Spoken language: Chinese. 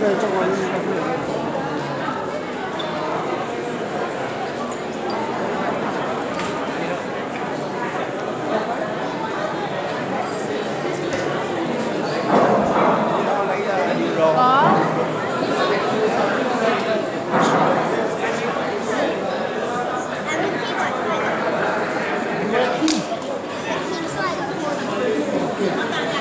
这中国人。